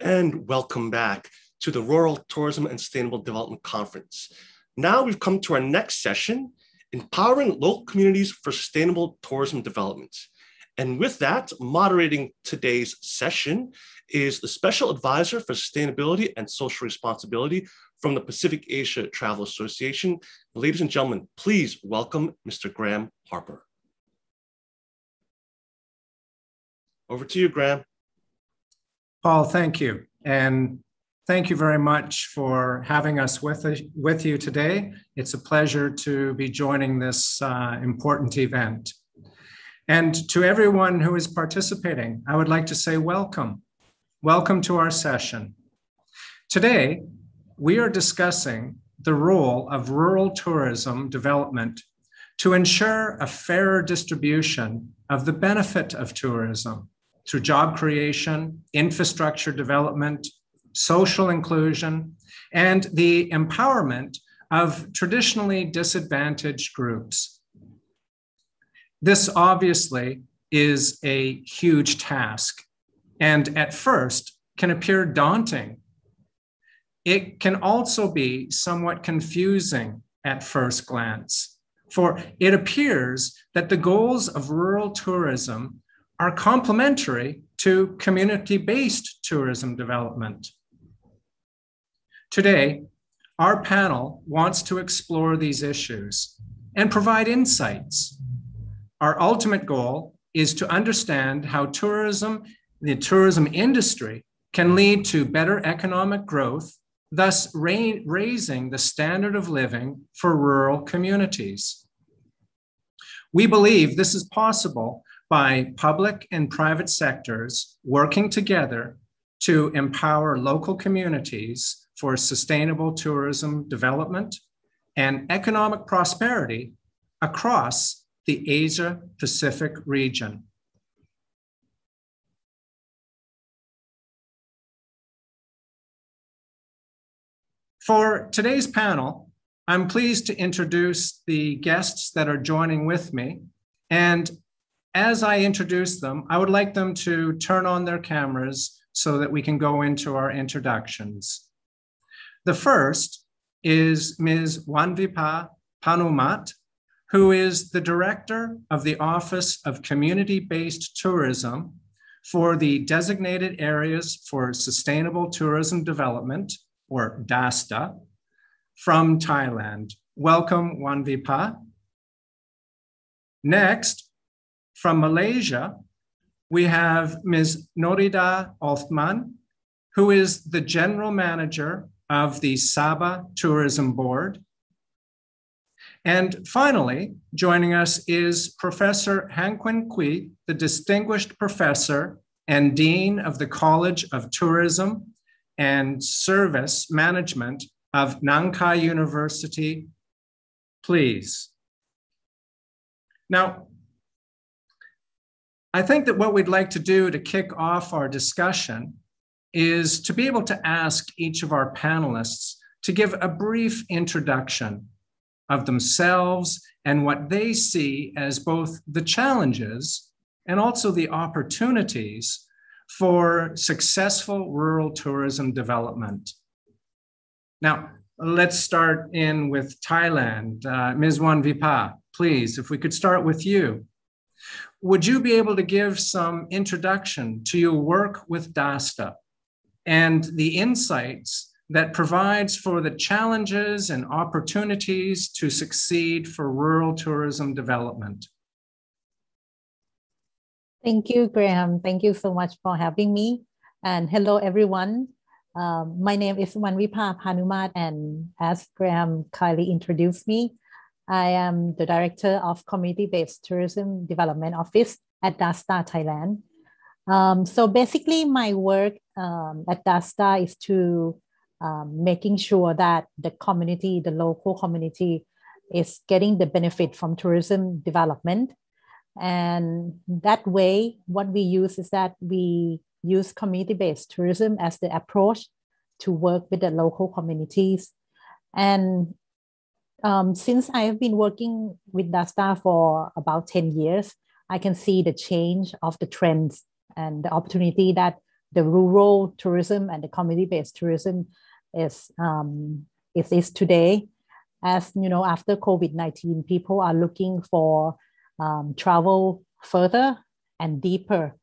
and welcome back to the Rural Tourism and Sustainable Development Conference. Now we've come to our next session, Empowering Local Communities for Sustainable Tourism Development. And with that, moderating today's session is the Special Advisor for Sustainability and Social Responsibility from the Pacific Asia Travel Association. Ladies and gentlemen, please welcome Mr. Graham Harper. Over to you, Graham. Paul, thank you. And thank you very much for having us with, with you today. It's a pleasure to be joining this uh, important event. And to everyone who is participating, I would like to say welcome. Welcome to our session. Today, we are discussing the role of rural tourism development to ensure a fairer distribution of the benefit of tourism through job creation, infrastructure development, social inclusion, and the empowerment of traditionally disadvantaged groups. This obviously is a huge task and at first can appear daunting. It can also be somewhat confusing at first glance, for it appears that the goals of rural tourism are complementary to community based tourism development. Today, our panel wants to explore these issues and provide insights. Our ultimate goal is to understand how tourism, the tourism industry, can lead to better economic growth, thus ra- raising the standard of living for rural communities. We believe this is possible by public and private sectors working together to empower local communities for sustainable tourism development and economic prosperity across the Asia Pacific region. For today's panel, I'm pleased to introduce the guests that are joining with me. And as I introduce them, I would like them to turn on their cameras so that we can go into our introductions. The first is Ms. Wanvipa Panumat, who is the director of the Office of Community-Based Tourism for the Designated Areas for Sustainable Tourism Development, or DASTA, from Thailand. Welcome, Wanvipa. Next, from Malaysia, we have Ms. Norida Othman, who is the general manager of the Sabah Tourism Board. And finally, joining us is Professor Hanqin Qiu, the distinguished professor and dean of the College of Tourism and Service Management of Nankai University. Please. Now, I think that what we'd like to do to kick off our discussion is to be able to ask each of our panelists to give a brief introduction of themselves and what they see as both the challenges and also the opportunities for successful rural tourism development. Now, let's start in with Thailand. Uh, Ms. Wanvipa, please, if we could start with you would you be able to give some introduction to your work with DASTA and the insights that provides for the challenges and opportunities to succeed for rural tourism development? Thank you, Graham. Thank you so much for having me. And hello, everyone. Um, my name is Wanvipa Panumat, and as Graham kindly introduced me, I am the director of community-based tourism development office at Dasta Thailand. Um, so basically, my work um, at Dasta is to um, making sure that the community, the local community, is getting the benefit from tourism development. And that way, what we use is that we use community-based tourism as the approach to work with the local communities. And um, since I have been working with Dasta for about 10 years, I can see the change of the trends and the opportunity that the rural tourism and the community-based tourism is um, it is today. As you know, after COVID-19, people are looking for um, travel further and deeper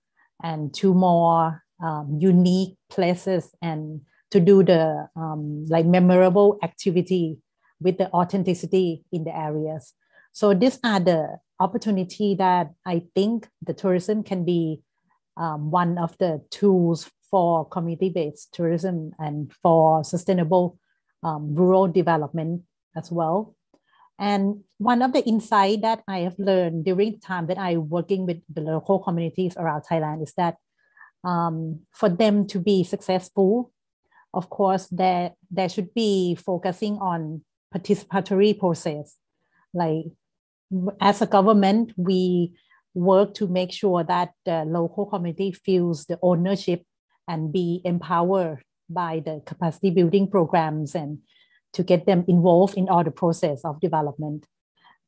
and to more um, unique places and to do the um, like memorable activity with the authenticity in the areas. So these are the opportunity that I think the tourism can be um, one of the tools for community-based tourism and for sustainable um, rural development as well. And one of the insight that I have learned during the time that I working with the local communities around Thailand is that um, for them to be successful, of course, there, there should be focusing on participatory process. Like as a government, we work to make sure that the local community feels the ownership and be empowered by the capacity building programs and to get them involved in all the process of development.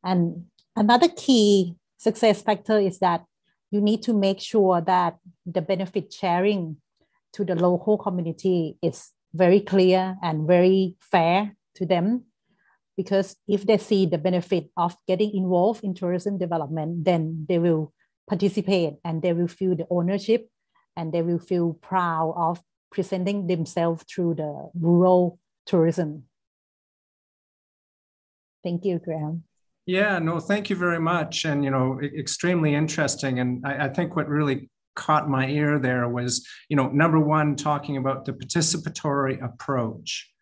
And another key success factor is that you need to make sure that the benefit sharing to the local community is very clear and very fair to them because if they see the benefit of getting involved in tourism development then they will participate and they will feel the ownership and they will feel proud of presenting themselves through the rural tourism. Thank you graham. Yeah no thank you very much. And you know extremely interesting. And I, I think what really caught my ear there was you know number one talking about the participatory approach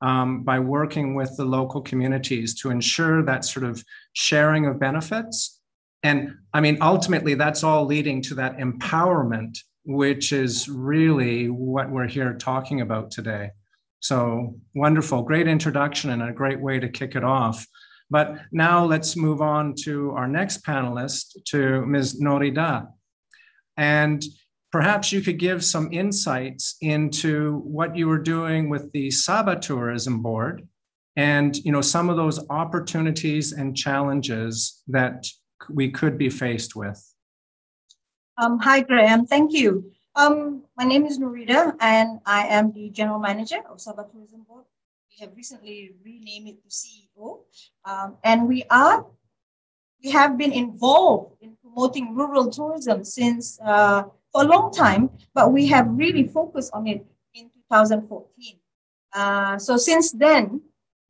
um, by working with the local communities to ensure that sort of sharing of benefits. And I mean, ultimately, that's all leading to that empowerment, which is really what we're here talking about today. So wonderful, great introduction and a great way to kick it off. But now let's move on to our next panelist, to Ms. Norida. And Perhaps you could give some insights into what you were doing with the Sabah Tourism Board and you know some of those opportunities and challenges that we could be faced with. Um, hi, Graham. Thank you. Um, my name is Norida, and I am the general manager of Sabah Tourism Board. We have recently renamed it to CEO, um, and we are we have been involved in promoting rural tourism since uh, for a long time, but we have really focused on it in 2014. Uh, so since then,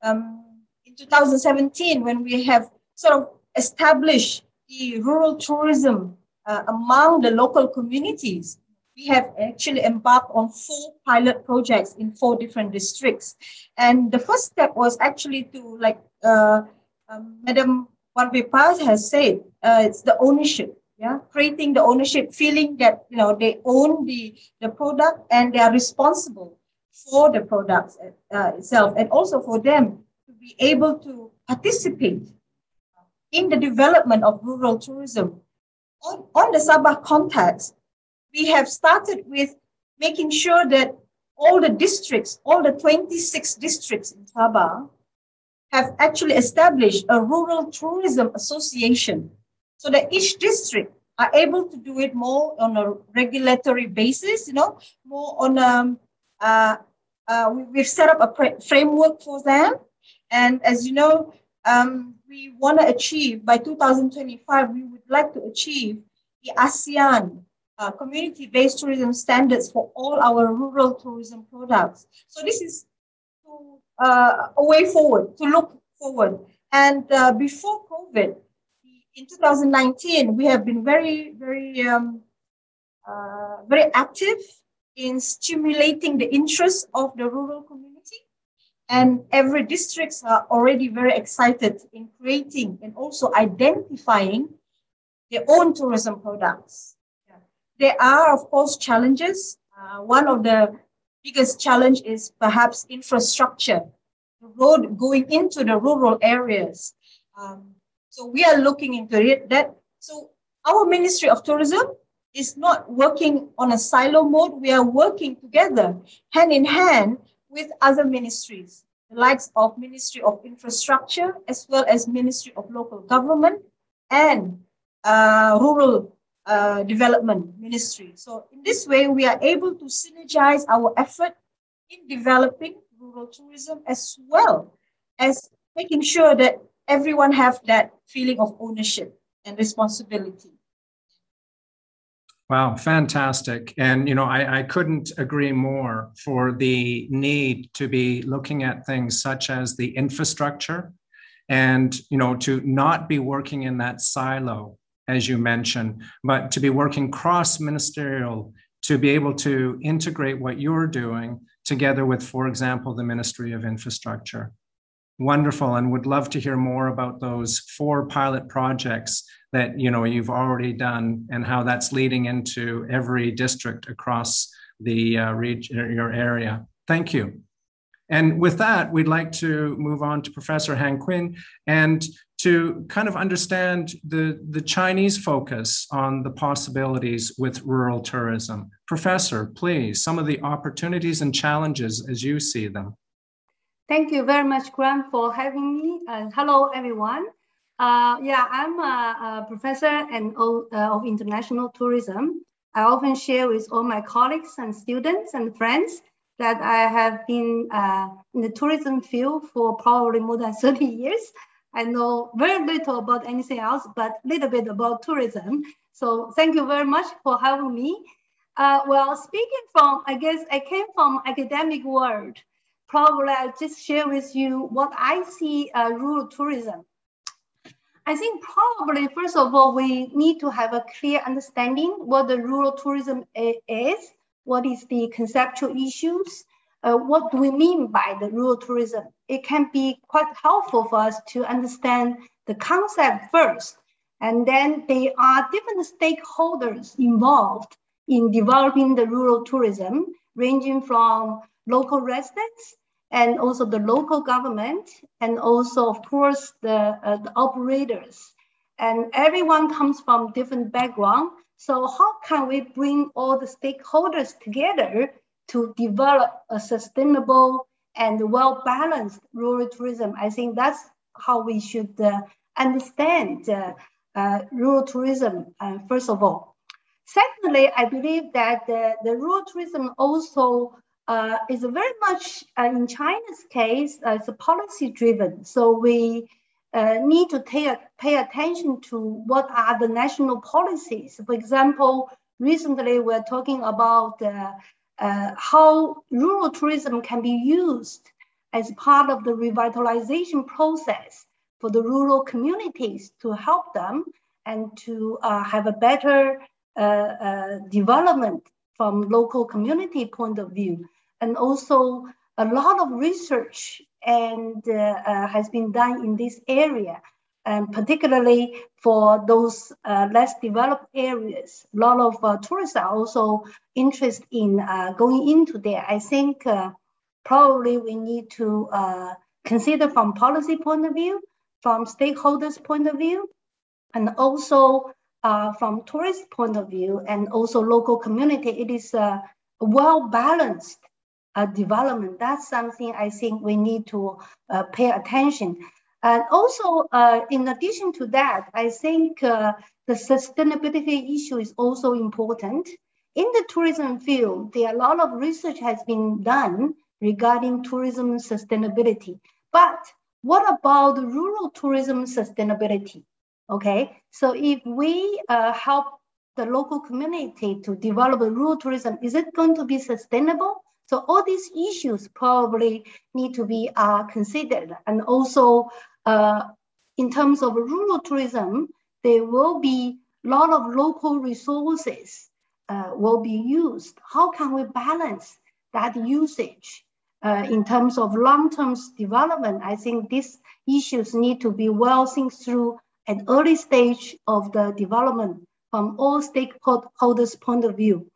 um, in 2017, when we have sort of established the rural tourism uh, among the local communities, we have actually embarked on four pilot projects in four different districts. And the first step was actually to, like uh, um, Madam Wanvipa has said, uh, it's the ownership yeah creating the ownership feeling that you know they own the the product and they are responsible for the products uh, itself and also for them to be able to participate in the development of rural tourism. On, on the sabah context we have started with making sure that all the districts all the 26 districts in sabah have actually established a rural tourism association so that each district are able to do it more on a regulatory basis, you know, more on um, uh, uh, we, have set up a framework for them. And as you know, um, we want to achieve by 2025, we would like to achieve the ASEAN uh, community-based tourism standards for all our rural tourism products. So this is to, uh, a way forward, to look forward. And uh, before COVID, in 2019, we have been very, very, um, uh, very active in stimulating the interest of the rural community. And every districts are already very excited in creating and also identifying their own tourism products. Yeah. There are, of course, challenges. Uh, one of the biggest challenge is perhaps infrastructure, the road going into the rural areas. Um, so we are looking into it. That so our Ministry of Tourism is not working on a silo mode. We are working together, hand in hand, with other ministries, the likes of Ministry of Infrastructure, as well as Ministry of Local Government and uh, Rural uh, Development Ministry. So in this way, we are able to synergize our effort in developing rural tourism as well as making sure that everyone have that feeling of ownership and responsibility. Wow, fantastic. And, you know, I, I couldn't agree more for the need to be looking at things such as the infrastructure and, you know, to not be working in that silo, as you mentioned, but to be working cross ministerial to be able to integrate what you're doing together with, for example, the Ministry of Infrastructure. Wonderful, and would love to hear more about those four pilot projects that you know you've already done and how that's leading into every district across the uh, region, your area. Thank you. And with that, we'd like to move on to Professor Hanqin and to kind of understand the, the Chinese focus on the possibilities with rural tourism. Professor, please, some of the opportunities and challenges as you see them. Thank you very much, Graham, for having me. And hello, everyone. Uh, yeah, I'm a, a professor and uh, of international tourism. I often share with all my colleagues and students and friends that I have been uh, in the tourism field for probably more than 30 years. I know very little about anything else, but a little bit about tourism. So thank you very much for having me. Uh, well, speaking from, I guess I came from academic world probably I'll just share with you what I see uh, rural tourism. I think probably, first of all, we need to have a clear understanding what the rural tourism is, what is the conceptual issues, uh, what do we mean by the rural tourism. It can be quite helpful for us to understand the concept first, and then there are different stakeholders involved in developing the rural tourism, ranging from local residents and also the local government and also of course the, uh, the operators. And everyone comes from different background. So how can we bring all the stakeholders together to develop a sustainable and well-balanced rural tourism? I think that's how we should uh, understand uh, uh rural tourism uh, first of all. Secondly i believe that the, the rural tourism also uh, is very much uh, in China's case, uh, it's policy driven. So we uh, need to pay, pay attention to what are the national policies. For example, recently we're talking about uh, uh, how rural tourism can be used as part of the revitalization process for the rural communities to help them and to have a better development from local community point of view and also a lot of research and uh, uh, has been done in this area, and particularly for those uh, less developed areas. A lot of uh, tourists are also interested in uh, going into there. I think uh, probably we need to consider from policy point of view, from stakeholders point of view, and also from tourist point of view, and also local community. It is a well balanced uh, development. That's something I think we need to uh, pay attention. And also, uh, in addition to that, I think uh, the sustainability issue is also important. In the tourism field, there a lot of research has been done regarding tourism sustainability. But what about rural tourism sustainability? Okay, so if we uh, help the local community to develop rural tourism, is it going to be sustainable? So all these issues probably need to be uh, considered. And also uh, in terms of rural tourism, there will be a lot of local resources uh, will be used. How can we balance that usage uh, in terms of long-term development? I think these issues need to be well think through at early stage of the development from all stakeholders' point of view.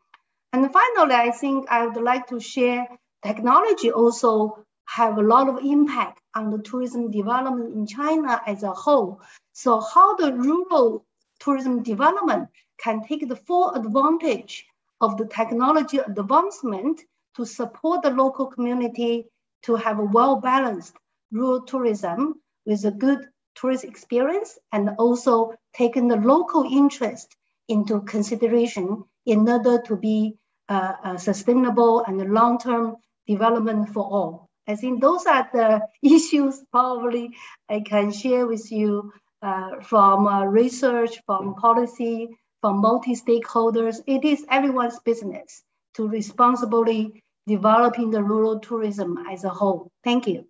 And finally, I think I would like to share technology also have a lot of impact on the tourism development in China as a whole. So how the rural tourism development can take the full advantage of the technology advancement to support the local community to have a well-balanced rural tourism with a good tourist experience and also taking the local interest into consideration in order to be uh, uh, sustainable and long-term development for all. I think those are the issues probably I can share with you uh, from uh, research, from policy, from multi-stakeholders. It is everyone's business to responsibly developing the rural tourism as a whole. Thank you.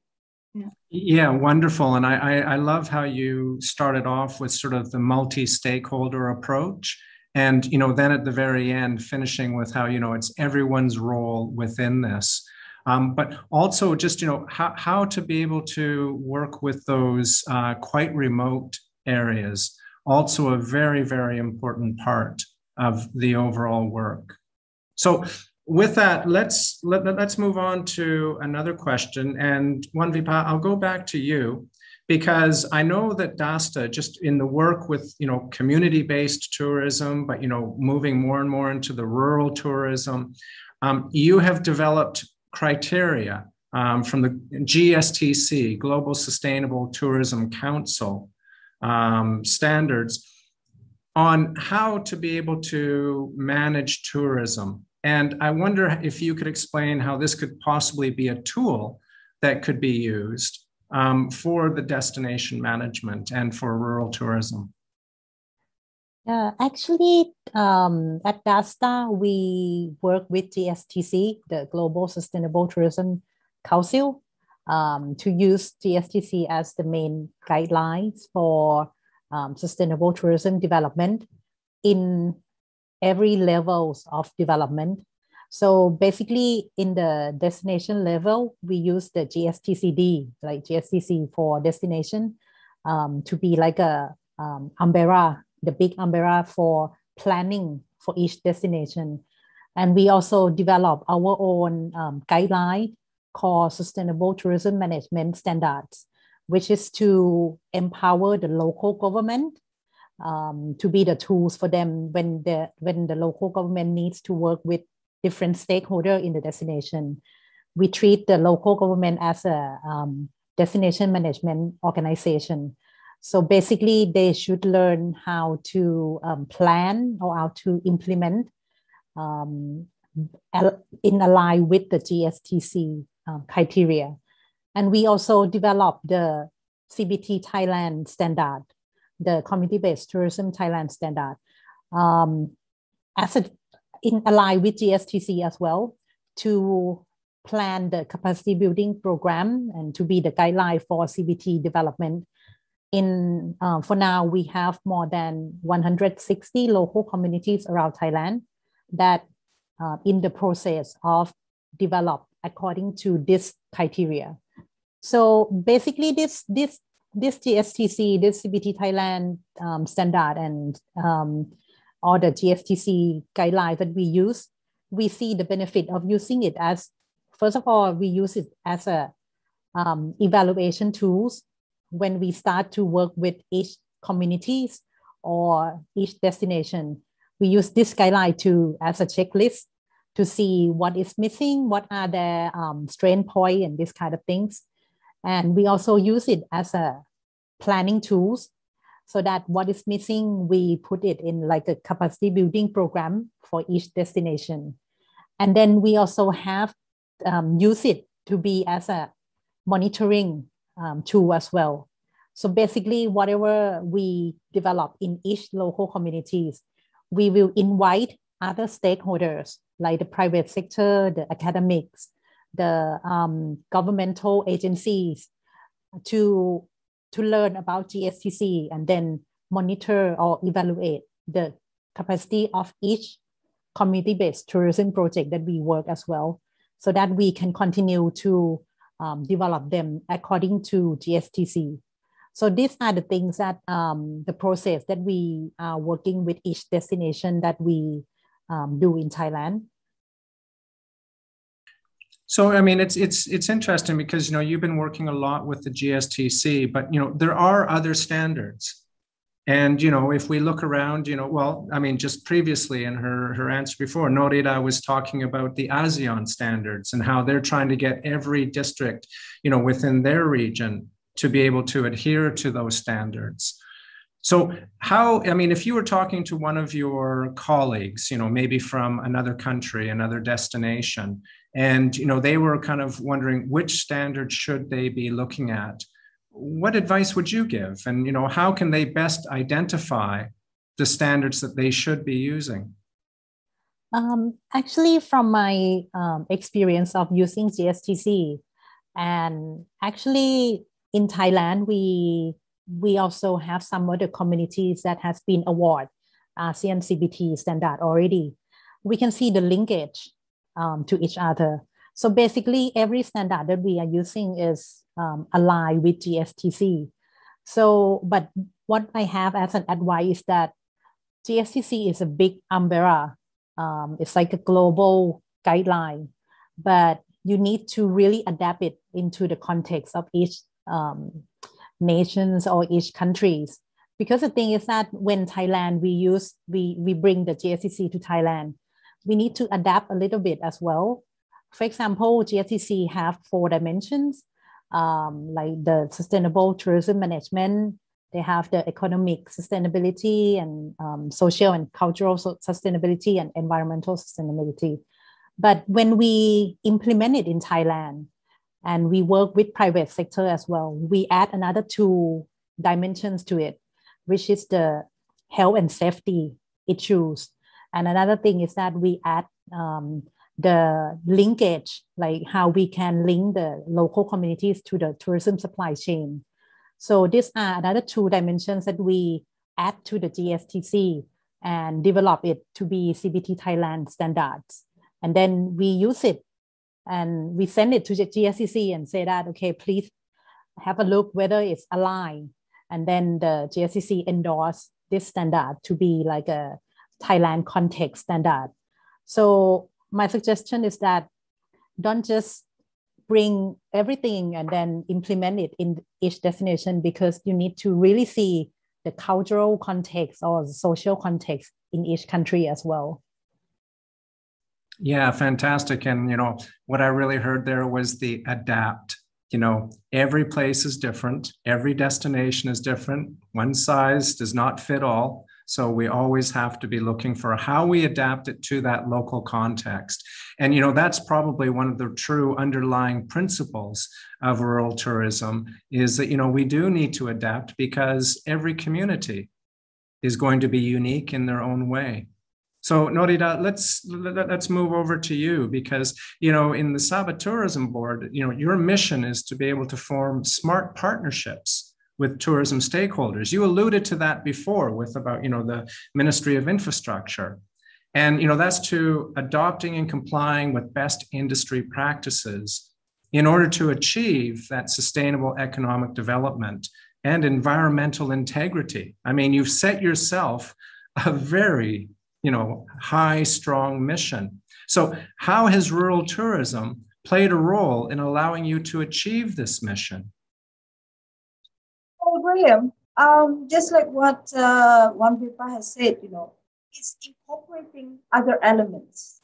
Yeah. yeah, wonderful. And I, I, I love how you started off with sort of the multi-stakeholder approach. And you know, then at the very end, finishing with how you know it's everyone's role within this. Um, but also just you know how, how to be able to work with those uh, quite remote areas also a very very important part of the overall work so with that, let's let, let's move on to another question. And Wanvipa, I'll go back to you because I know that DASTA, just in the work with you know community-based tourism, but you know moving more and more into the rural tourism, um, you have developed criteria um, from the GSTC, Global Sustainable Tourism Council um, standards on how to be able to manage tourism. And I wonder if you could explain how this could possibly be a tool that could be used um, for the destination management and for rural tourism. Uh, actually, um, at DASTA, we work with GSTC, the Global Sustainable Tourism Council, um, to use GSTC as the main guidelines for um, sustainable tourism development in every levels of development. So basically in the destination level, we use the GSTCD, like GSTC for destination, um, to be like a um, umbrella, the big umbrella for planning for each destination. And we also develop our own um, guideline called Sustainable Tourism Management Standards, which is to empower the local government um, to be the tools for them when the when the local government needs to work with different stakeholders in the destination. We treat the local government as a um, destination management organization. So basically, they should learn how to um, plan or how to implement um, in align with the GSTC um, criteria. And we also develop the CBT Thailand standard the community-based tourism Thailand standard um, as a, in align with GSTC as well to plan the capacity building program and to be the guideline for CBT development. In uh, for now, we have more than 160 local communities around Thailand that uh, in the process of develop according to this criteria. So basically, this this this GSTC, this CBT Thailand um, standard and um, all the GSTC guidelines that we use, we see the benefit of using it as, first of all, we use it as a um, evaluation tools when we start to work with each communities or each destination. We use this guideline to as a checklist to see what is missing, what are the um, strain point and this kind of things. And we also use it as a planning tools so that what is missing, we put it in like a capacity building program for each destination. And then we also have um, use it to be as a monitoring um, tool as well. So basically, whatever we develop in each local communities, we will invite other stakeholders like the private sector, the academics, the um, governmental agencies to to learn about GSTC and then monitor or evaluate the capacity of each community-based tourism project that we work as well, so that we can continue to um, develop them according to GSTC. So these are the things that um, the process that we are working with each destination that we um, do in Thailand. So I mean, it's it's it's interesting because you know you've been working a lot with the GSTC, but you know there are other standards, and you know if we look around, you know, well, I mean, just previously in her her answer before, Norida was talking about the ASEAN standards and how they're trying to get every district, you know, within their region to be able to adhere to those standards. So how, I mean, if you were talking to one of your colleagues, you know, maybe from another country, another destination, and, you know, they were kind of wondering which standards should they be looking at, what advice would you give? And, you know, how can they best identify the standards that they should be using? Um, actually, from my um, experience of using GSTC, and actually in Thailand, we we also have some other communities that has been awarded ASEAN CBT standard already. We can see the linkage um, to each other. So basically, every standard that we are using is um, aligned with GSTC. So, but what I have as an advice is that GSTC is a big umbrella. Um, it's like a global guideline, but you need to really adapt it into the context of each um, nations or each countries. Because the thing is that when Thailand we use we we bring the GSTC to Thailand, we need to adapt a little bit as well. For example, GSTC have four dimensions, um, like the sustainable tourism management. They have the economic sustainability and um, social and cultural sustainability and environmental sustainability. But when we implement it in Thailand, and we work with private sector as well, we add another two dimensions to it, which is the health and safety issues. And another thing is that we add um, the linkage, like how we can link the local communities to the tourism supply chain. So these are another two dimensions that we add to the GSTC and develop it to be CBT Thailand standards. And then we use it and we send it to the GSTC and say that, okay, please have a look whether it's aligned. And then the GSTC endorse this standard to be like a Thailand context standard. So my suggestion is that don't just bring everything and then implement it in each destination because you need to really see the cultural context or the social context in each country as well. Yeah, fantastic. And, you know, what I really heard there was the adapt. You know, every place is different, every destination is different. One size does not fit all. So we always have to be looking for how we adapt it to that local context. And, you know, that's probably one of the true underlying principles of rural tourism is that, you know, we do need to adapt because every community is going to be unique in their own way. So Norida, let's let's move over to you because you know in the Sabah Tourism Board, you know your mission is to be able to form smart partnerships with tourism stakeholders. You alluded to that before with about you know the Ministry of Infrastructure. And you know that's to adopting and complying with best industry practices in order to achieve that sustainable economic development and environmental integrity. I mean, you've set yourself a very you know, high, strong mission. So, how has rural tourism played a role in allowing you to achieve this mission? Graham, um, just like what uh, Wanvipa has said, you know, it's incorporating other elements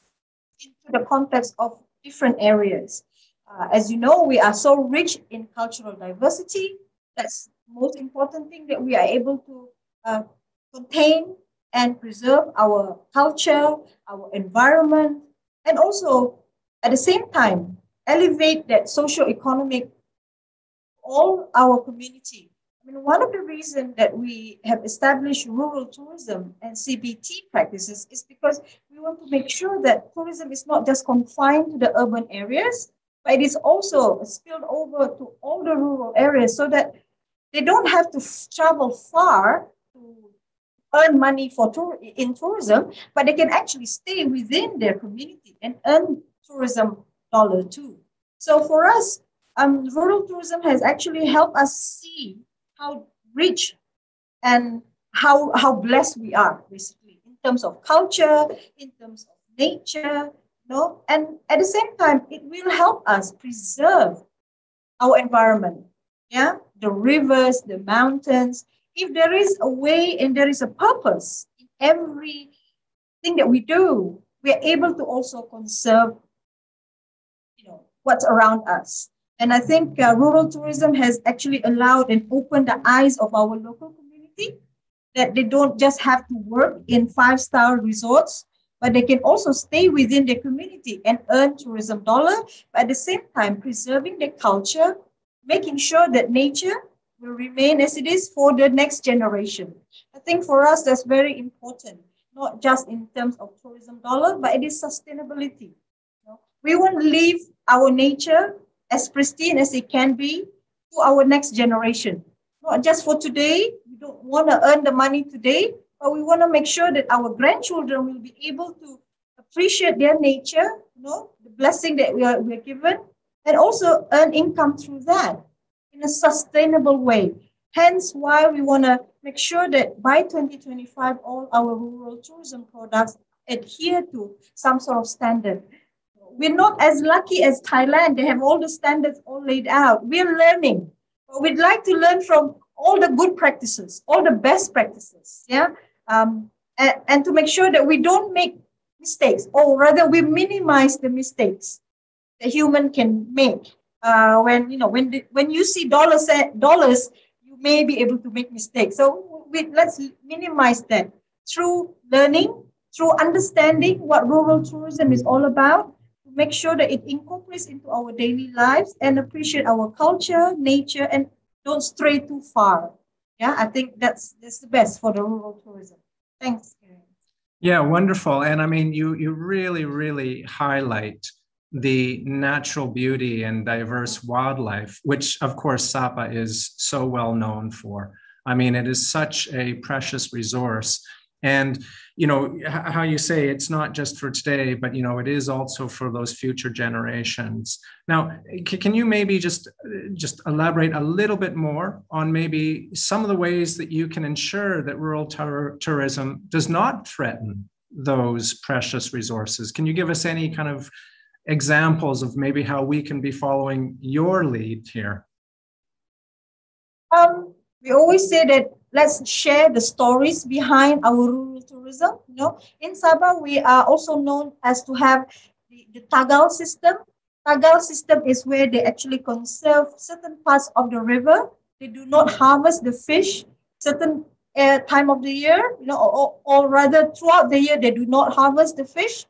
into the context of different areas. Uh, as you know, we are so rich in cultural diversity. That's most important thing that we are able to uh, contain and preserve our culture, our environment, and also at the same time elevate that socio-economic all our community. Mean, one of the reasons that we have established rural tourism and CBT practices is because we want to make sure that tourism is not just confined to the urban areas, but it is also spilled over to all the rural areas so that they don't have to travel far to earn money for tour in tourism, but they can actually stay within their community and earn tourism dollar too. So for us, um, rural tourism has actually helped us see how rich and how how blessed we are, basically, in terms of culture, in terms of nature, you know, and at the same time, it will help us preserve our environment. Yeah, the rivers, the mountains, if there is a way and there is a purpose in every thing that we do, we are able to also conserve, you know, what's around us. And I think uh, rural tourism has actually allowed and opened the eyes of our local community that they don't just have to work in five-star resorts, but they can also stay within their community and earn tourism dollar, but at the same time preserving their culture, making sure that nature will remain as it is for the next generation. I think for us that's very important, not just in terms of tourism dollar, but it is sustainability. We won't leave our nature as pristine as it can be to our next generation. Not just for today, we don't want to earn the money today, but we want to make sure that our grandchildren will be able to appreciate their nature, you know, the blessing that we are, we are given, and also earn income through that in a sustainable way. Hence why we want to make sure that by 2025, all our rural tourism products adhere to some sort of standard. We're not as lucky as Thailand. They have all the standards all laid out. We're learning. But we'd like to learn from all the good practices, all the best practices. Yeah um, and, and to make sure that we don't make mistakes, or rather we minimize the mistakes that human can make. Uh, when you know when the, when you see dollars dollars, you may be able to make mistakes. So we, let's minimize that through learning, through understanding what rural tourism is all about, to make sure that it incorporates into our daily lives and appreciate our culture, nature, and don't stray too far. Yeah, I think that's that's the best for the rural tourism. Thanks. Yeah, wonderful. And I mean, you you really really highlight the natural beauty and diverse wildlife, which of course Sabah is so well known for. I mean, it is such a precious resource and you know how you say it's not just for today but you know it is also for those future generations. Now can you maybe just just elaborate a little bit more on maybe some of the ways that you can ensure that rural tur- tourism does not threaten those precious resources? Can you give us any kind of examples of maybe how we can be following your lead here? Um, we always say that let's share the stories behind our rural tourism. You know, in Sabah, we are also known as to have the, the Tagal system. Tagal system is where they actually conserve certain parts of the river. They do not harvest the fish certain uh, time of the year, you know, or, or rather throughout the year, they do not harvest the fish,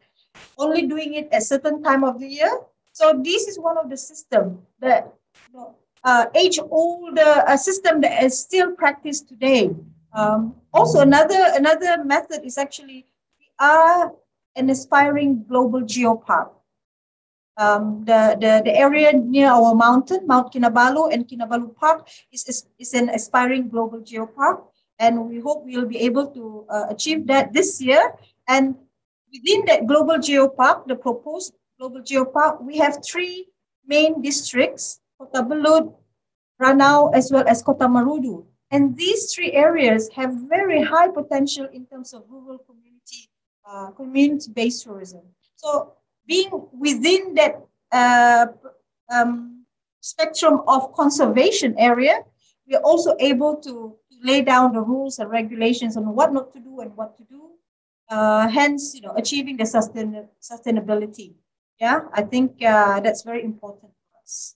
only doing it at certain time of the year. So this is one of the system that you know, uh, age-old uh, system that is still practiced today. Um, also, another another method is actually we are an aspiring global geopark. Um, the, the, the area near our mountain, Mount Kinabalu and Kinabalu Park, is, is, is an aspiring global geopark. And we hope we'll be able to uh, achieve that this year. And within that global geopark, the proposed global geopark, we have three main districts Kota Belud, Ranau, as well as Kota Marudu. And these three areas have very high potential in terms of rural community, uh, community-based tourism. So being within that uh, um, spectrum of conservation area, we are also able to lay down the rules and regulations on what not to do and what to do. Uh, hence, you know, achieving the sustain sustainability. Yeah, I think uh, that's very important for us.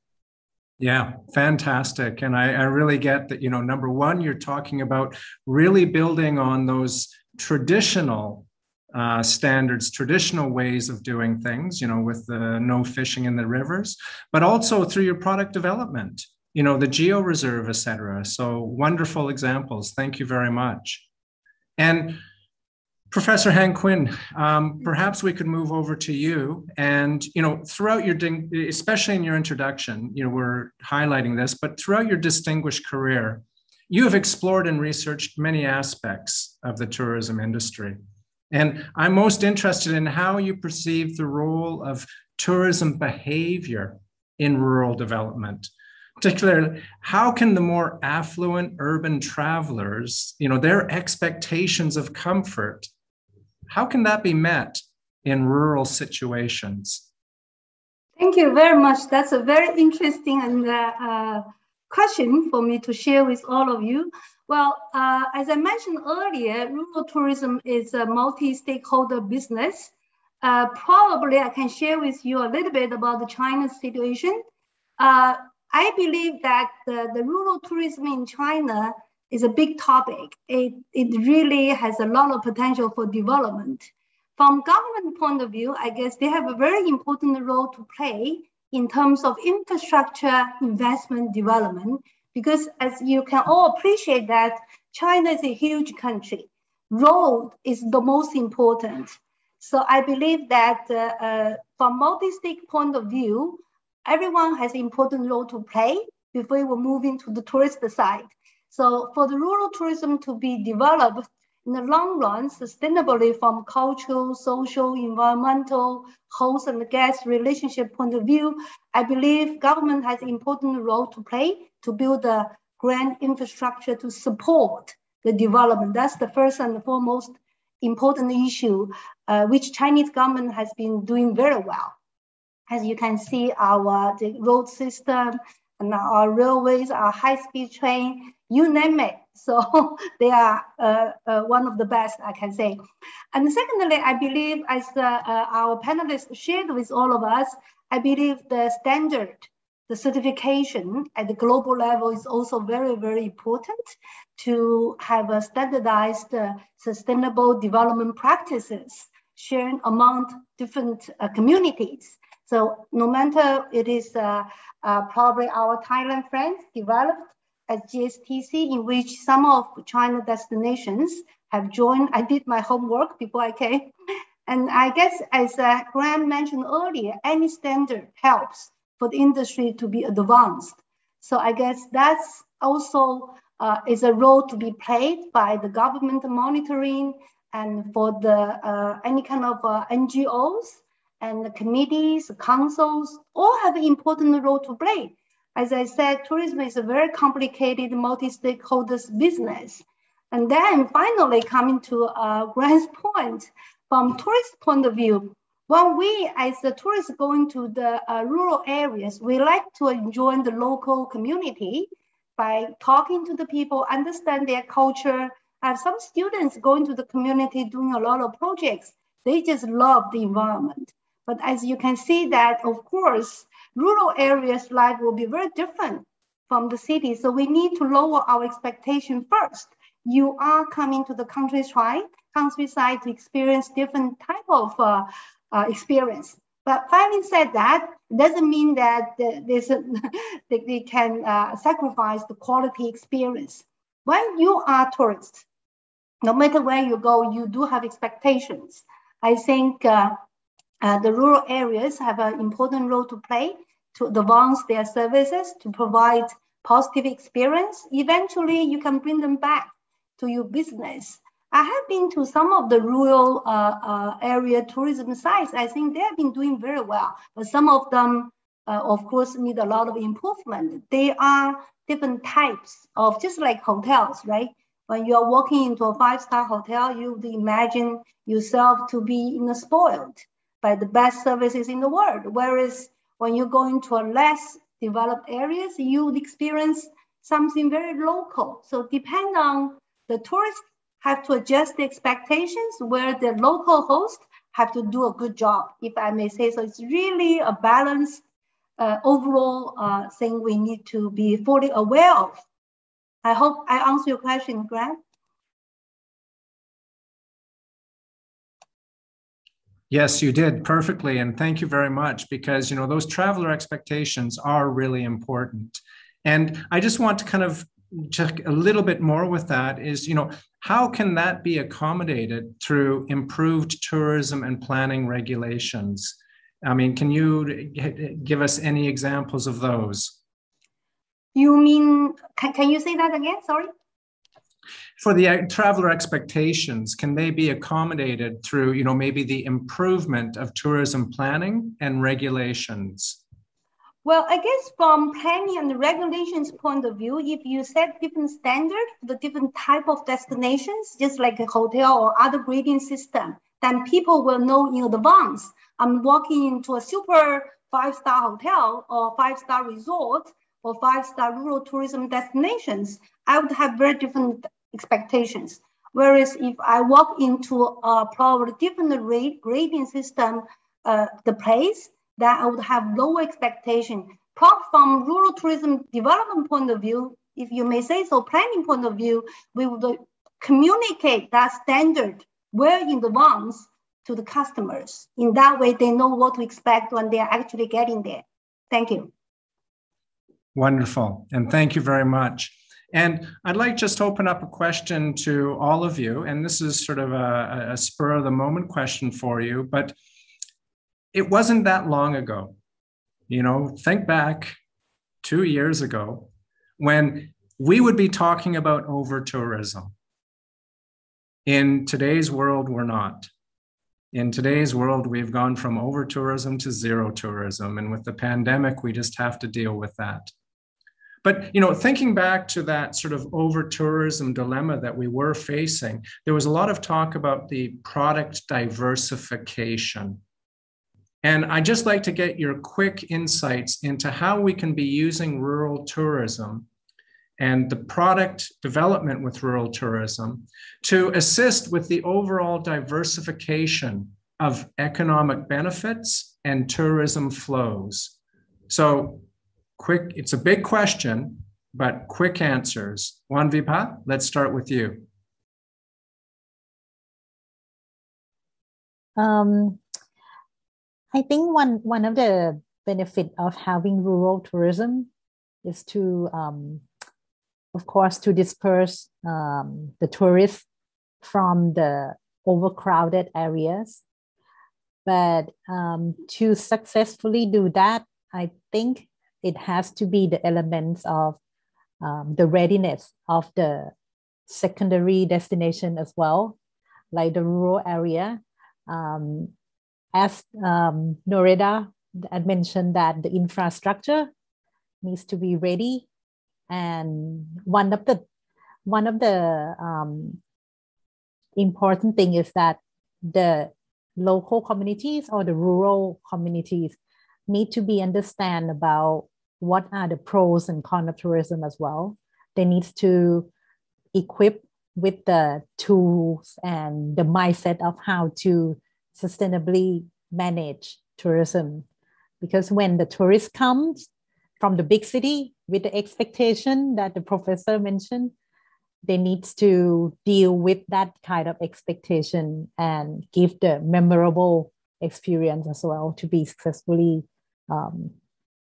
Yeah, fantastic. And I, I, really get that, you know, number one, you're talking about really building on those traditional uh, standards, traditional ways of doing things, you know, with the no fishing in the rivers, but also through your product development, you know, the geo reserve, et cetera. So wonderful examples. Thank you very much. And Professor Hanqin, um, perhaps we could move over to you. And you know, throughout your, especially in your introduction, you know, we're highlighting this, but throughout your distinguished career, you have explored and researched many aspects of the tourism industry. And I'm most interested in how you perceive the role of tourism behavior in rural development particularly how can the more affluent urban travelers you know their expectations of comfort how can that be met in rural situations? Thank you very much. That's a very interesting and uh, uh, question for me to share with all of you. Well, uh, as I mentioned earlier, rural tourism is a multi-stakeholder business. Uh, probably I can share with you a little bit about the China situation. Uh, I believe that the, the rural tourism in China is a big topic. It, it really has a lot of potential for development. From government point of view, I guess they have a very important role to play in terms of infrastructure investment development, because as you can all appreciate that China is a huge country. Road is the most important. So I believe that uh, uh, from multi-stake point of view, everyone has an important role to play before we move into the tourist side. So for the rural tourism to be developed in the long run sustainably from cultural, social, environmental, host and guest relationship point of view, I believe government has an important role to play to build a grand infrastructure to support the development. That's the first and foremost important issue, uh, which Chinese government has been doing very well. As you can see, our the road system and our railways, our high-speed train, you name it. So they are uh, uh, one of the best, I can say. And secondly, I believe as uh, uh, our panelists shared with all of us, I believe the standard, the certification at the global level is also very, very important to have a standardized uh, sustainable development practices shared among different uh, communities. So no matter it is uh, uh, probably our Thailand friends developed at GSTC in which some of China destinations have joined. I did my homework before I came. And I guess as uh, Graham mentioned earlier, any standard helps for the industry to be advanced. So I guess that's also uh, is a role to be played by the government monitoring and for the uh, any kind of uh, NGOs and the committees, councils, all have an important role to play. As I said, tourism is a very complicated multi-stakeholders business. And then finally coming to uh, Grant's point, from tourist point of view, when we as the tourists going to the uh, rural areas, we like to enjoy the local community by talking to the people, understand their culture. I have some students going to the community doing a lot of projects. They just love the environment. But as you can see that, of course, rural areas life will be very different from the city. So we need to lower our expectation first. You are coming to the countryside, countryside to experience different type of uh, uh, experience. But having said that, doesn't mean that there's a, they can uh, sacrifice the quality experience. When you are tourists, no matter where you go, you do have expectations. I think uh, the rural areas have an important role to play to advance their services to provide positive experience. Eventually, you can bring them back to your business. I have been to some of the rural uh, uh, area tourism sites. I think they have been doing very well, but some of them, uh, of course, need a lot of improvement. They are different types of just like hotels, right? When you are walking into a five-star hotel, you would imagine yourself to be in a spoiled by the best services in the world. Whereas when you go into a less developed areas, you experience something very local. So depend on the tourists have to adjust the expectations where the local host have to do a good job, if I may say so. It's really a balanced uh, overall uh, thing we need to be fully aware of. I hope I answer your question, Grant. Yes, you did perfectly. And thank you very much because, you know, those traveler expectations are really important. And I just want to kind of check a little bit more with that is, you know, how can that be accommodated through improved tourism and planning regulations? I mean, can you give us any examples of those? You mean, can, can you say that again? Sorry for the traveler expectations can they be accommodated through you know maybe the improvement of tourism planning and regulations? Well i guess from planning and regulations point of view if you set different standards for the different type of destinations just like a hotel or other grading system then people will know in advance i'm walking into a super five star hotel or five star resort or five star rural tourism destinations. I would have very different expectations. Whereas if I walk into a probably different rate grading system, uh, the place, that I would have lower expectation. Probably from rural tourism development point of view, if you may say so, planning point of view, we would communicate that standard well in advance to the customers. In that way, they know what to expect when they are actually getting there. Thank you. Wonderful. And thank you very much. And I'd like just to open up a question to all of you. And this is sort of a, a spur of the moment question for you, but it wasn't that long ago. You know, think back two years ago when we would be talking about over tourism. In today's world, we're not. In today's world, we've gone from over tourism to zero tourism. And with the pandemic, we just have to deal with that. But you know, thinking back to that sort of over tourism dilemma that we were facing, there was a lot of talk about the product diversification. And I'd just like to get your quick insights into how we can be using rural tourism and the product development with rural tourism to assist with the overall diversification of economic benefits and tourism flows. So, quick, it's a big question, but quick answers. Wanvipa, let's start with you. Um, I think one one of the benefit of having rural tourism is to, um, of course, to disperse um, the tourists from the overcrowded areas. But um, to successfully do that, I think it has to be the elements of um, the readiness of the secondary destination as well, like the rural area. Um, as um, Norida had mentioned that the infrastructure needs to be ready. And one of the one of the um, important thing is that the local communities or the rural communities need to be understand about what are the pros and cons of tourism as well. They need to equip with the tools and the mindset of how to sustainably manage tourism. Because when the tourist comes from the big city with the expectation that the professor mentioned, they need to deal with that kind of expectation and give the memorable experience as well to be successfully um,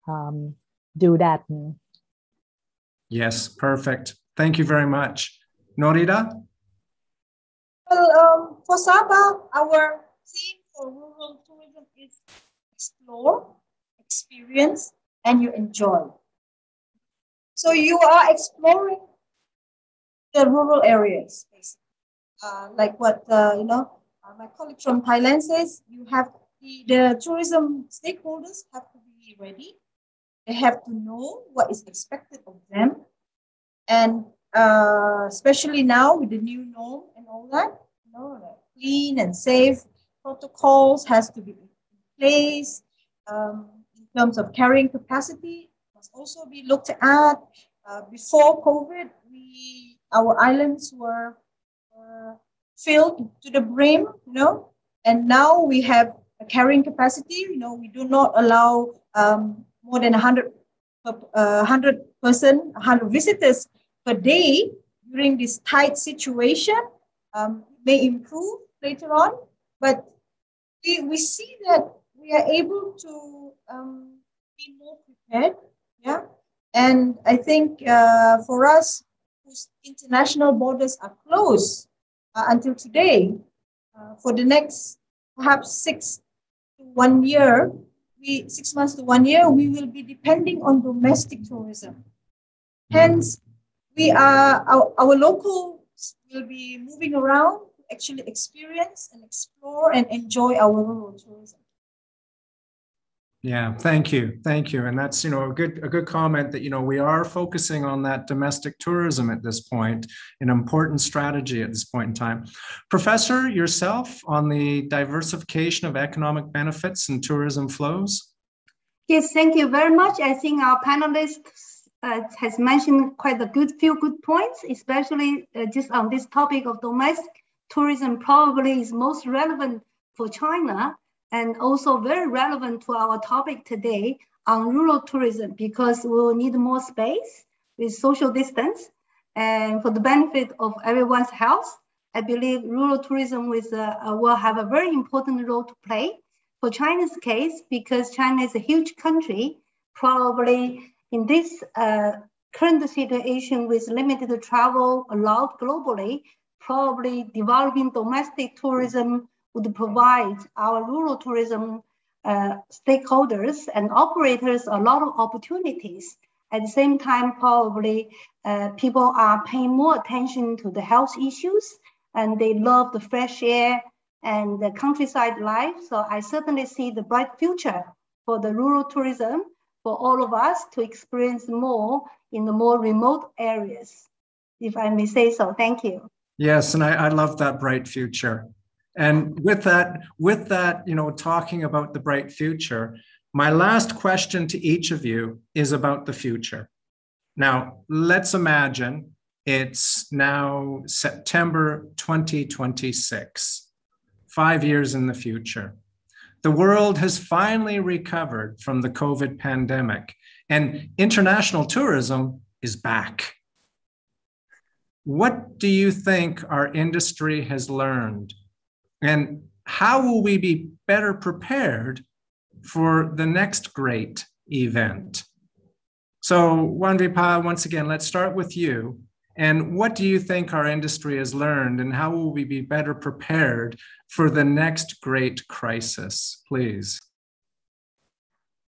um, do that. Yes, perfect. Thank you very much. Norida? Well, um, for Sabah, our theme for rural tourism is explore, experience, and you enjoy. So you are exploring the rural areas, basically. Uh, like what, uh, you know, uh, my colleague from Thailand says, you have the, the tourism stakeholders have to be ready. They have to know what is expected of them. And uh, especially now with the new norm and all that, you know, like clean and safe protocols has to be in place. Um, in terms of carrying capacity, must also be looked at. Uh, before COVID, we our islands were, filled to the brim, you know, and now we have a carrying capacity. You know, we do not allow um, more than 100, uh, 100 person, 100 visitors per day during this tight situation. Um, may improve later on, but we, we see that we are able to um, be more prepared. Yeah. And I think uh, for us, whose international borders are closed uh, until today, uh, for the next perhaps six to one year, we six months to one year, we will be depending on domestic tourism. Hence, we are our, our locals will be moving around to actually experience and explore and enjoy our rural tourism. Yeah, thank you, thank you, and that's you know a good a good comment that you know we are focusing on that domestic tourism at this point, an important strategy at this point in time. Professor, yourself on the diversification of economic benefits and tourism flows. Yes, thank you very much. I think our panelists uh, has mentioned quite a good few good points, especially uh, just on this topic of domestic tourism probably is most relevant for China and also very relevant to our topic today on rural tourism because we will need more space. with social distance. And for the benefit of everyone's health, I believe rural tourism uh, uh, will have a very important role to play. For China's case, because China is a huge country, probably in this uh, current situation with limited travel allowed globally, probably developing domestic tourism would provide our rural tourism uh, stakeholders and operators a lot of opportunities. At the same time, probably uh, people are paying more attention to the health issues and they love the fresh air and the countryside life. So I certainly see the bright future for the rural tourism for all of us to experience more in the more remote areas, if I may say so. Thank you. Yes, and I, I love that bright future. And with that, with that, you know, talking about the bright future, my last question to each of you is about the future. Now, let's imagine it's now September 2026, five years in the future. The world has finally recovered from the COVID pandemic, and international tourism is back. What do you think our industry has learned? And how will we be better prepared for the next great event? So, Wanvipa, once again, let's start with you. And what do you think our industry has learned, and how will we be better prepared for the next great crisis? Please.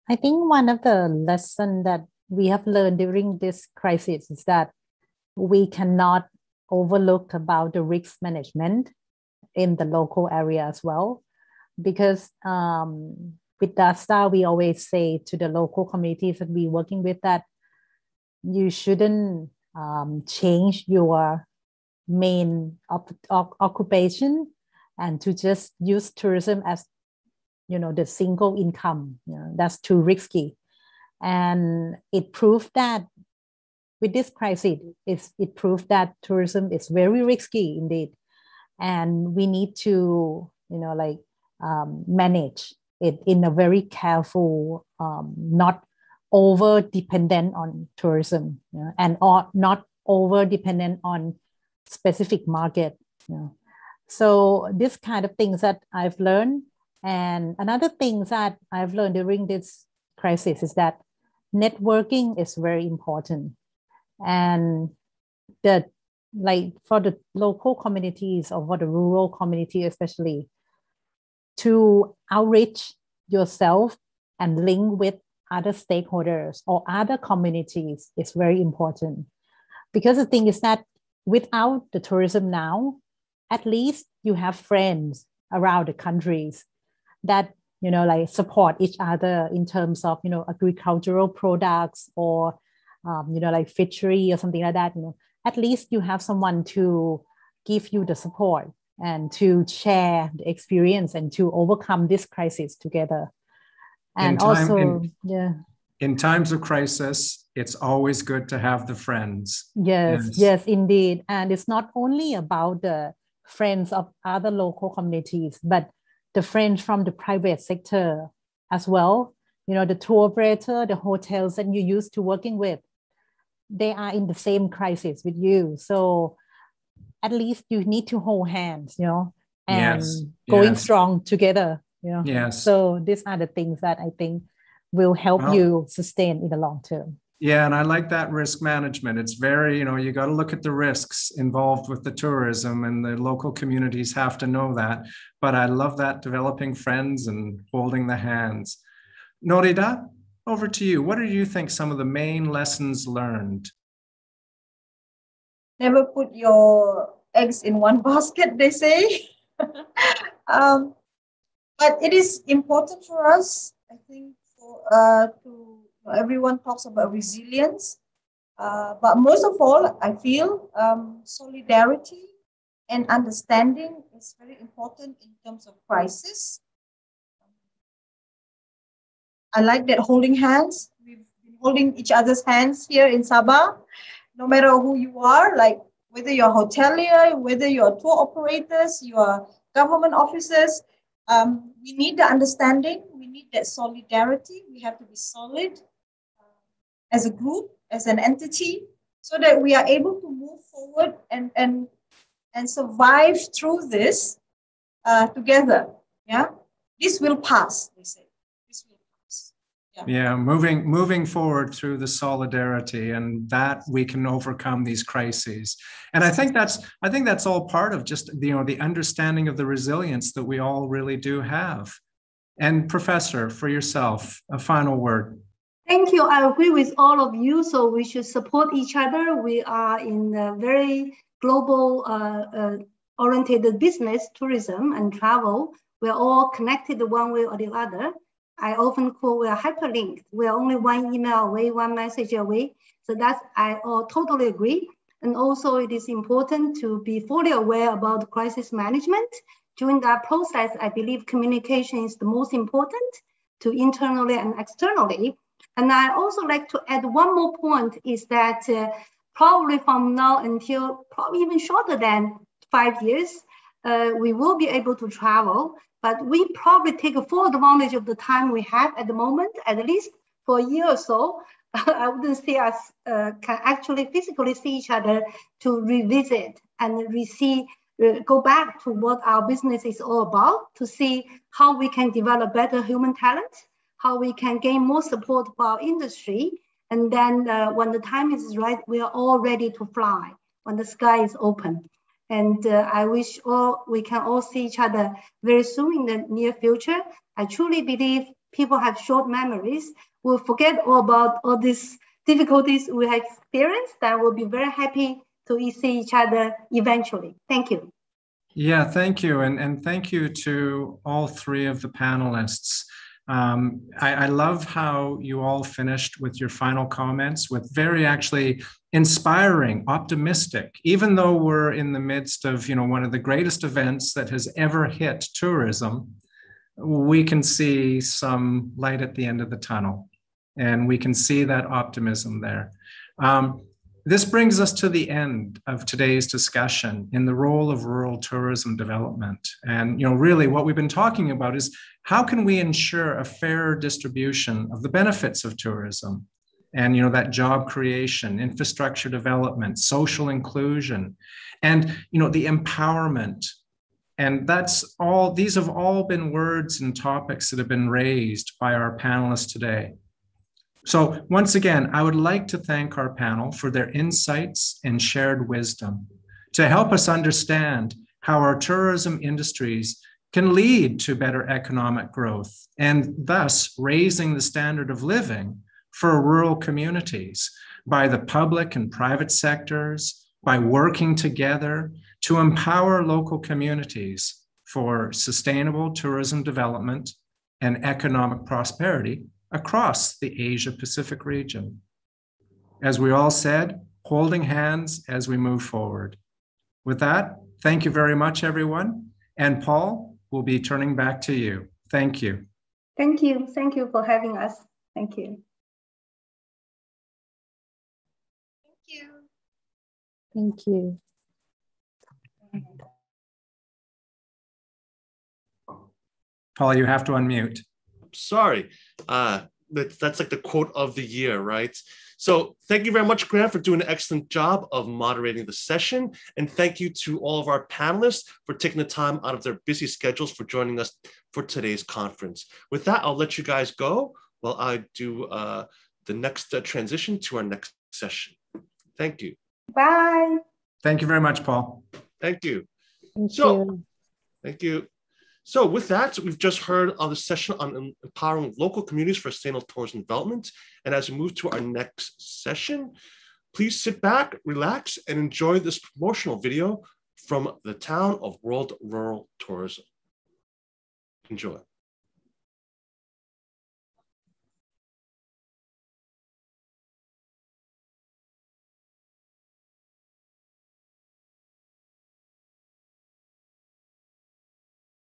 I think one of the lessons that we have learned during this crisis is that we cannot overlook about the risk management in the local area as well. Because um, with DASTA, we always say to the local communities that we're working with that you shouldn't um, change your main op- op- occupation and to just use tourism as you know the single income you know, that's too risky. And it proved that with this crisis it's, it proved that tourism is very risky indeed and we need to you know like um, manage it in a very careful um, not over dependent on tourism you know, and or not over dependent on specific market you know. so this kind of things that i've learned and another thing that i've learned during this crisis is that networking is very important and the like for the local communities or for the rural community especially to outreach yourself and link with other stakeholders or other communities is very important. Because the thing is that without the tourism now at least you have friends around the countries that you know like support each other in terms of you know agricultural products or um, you know like fishery or something like that you know at least you have someone to give you the support and to share the experience and to overcome this crisis together. And time, also in, yeah. in times of crisis it's always good to have the friends. Yes, yes. yes indeed. And it's not only about the friends of other local communities but the friends from the private sector as well. You know the tour operator the hotels that you used to working with they are in the same crisis with you. So at least you need to hold hands you know and yes. going yes. strong together you know. Yes. So these are the things that i think will help well, you sustain in the long term. Yeah and i like that risk management. It's very you know you got to look at the risks involved with the tourism and the local communities have to know that. But i love that developing friends and holding the hands. Norida over to you. What do you think some of the main lessons learned? Never put your eggs in one basket, they say. um, but it is important for us, I think, for uh, to everyone talks about resilience. Uh, but most of all, I feel um, solidarity and understanding is very important in terms of crisis. I like that holding hands. We've been holding each other's hands here in Sabah. No matter who you are, like whether you're hotelier, whether you're tour operators, you are government officers, um, we need the understanding. We need that solidarity. We have to be solid uh, as a group, as an entity. so that we are able to move forward and, and, and survive through this uh, together. Yeah, this will pass, they say. This will pass. Yeah. yeah, moving moving forward through the solidarity and that we can overcome these crises. And I think that's I think that's all part of just you know the understanding of the resilience that we all really do have. And professor, for yourself, a final word. Thank you. I agree with all of you. So we should support each other. We are in a very global uh, uh, oriented business, tourism, and travel. We're all connected one way or the other. I often call we are hyperlinked. We are only one email away, one message away. So that's I totally agree. And also, it is important to be fully aware about crisis management. During that process, I believe communication is the most important to internally and externally. And I also like to add one more point is that uh, probably from now until probably even shorter than five years, uh, we will be able to travel, but we probably take full advantage of the time we have at the moment, at least for a year or so. I wouldn't say us uh, can actually physically see each other to revisit and receive, uh, go back to what our business is all about to see how we can develop better human talent how we can gain more support for our industry. And then uh, when the time is right, we are all ready to fly when the sky is open. And uh, I wish all we can all see each other very soon in the near future. I truly believe people have short memories. We'll forget all about all these difficulties we have experienced and we'll be very happy to see each other eventually. Thank you. Yeah, thank you. And, and thank you to all three of the panelists. Um, I, I, love how you all finished with your final comments with very actually inspiring, optimistic, even though we're in the midst of, you know, one of the greatest events that has ever hit tourism, we can see some light at the end of the tunnel and we can see that optimism there. Um, this brings us to the end of today's discussion in the role of rural tourism development. And you know, really what we've been talking about is how can we ensure a fair distribution of the benefits of tourism? And you know, that job creation, infrastructure development, social inclusion, and you know, the empowerment. And that's all, these have all been words and topics that have been raised by our panelists today. So, once again, I would like to thank our panel for their insights and shared wisdom to help us understand how our tourism industries can lead to better economic growth and thus raising the standard of living for rural communities by the public and private sectors, by working together to empower local communities for sustainable tourism development and economic prosperity across the Asia Pacific region. As we all said, holding hands as we move forward. With that, thank you very much, everyone. And Paul, we'll be turning back to you. Thank you. Thank you. Thank you for having us. Thank you. Thank you. Thank you. Paul, you have to unmute sorry. Uh, that's, that's like the quote of the year, right? So thank you very much, Grant, for doing an excellent job of moderating the session. And thank you to all of our panelists for taking the time out of their busy schedules for joining us for today's conference. With that, I'll let you guys go while I do uh, the next uh, transition to our next session. Thank you. Bye. Thank you very much, Paul. Thank you. Thank so, you. thank you. So with that, we've just heard on the session on empowering local communities for sustainable tourism development. And as we move to our next session, please sit back, relax, and enjoy this promotional video from the town of World Rural Tourism. Enjoy.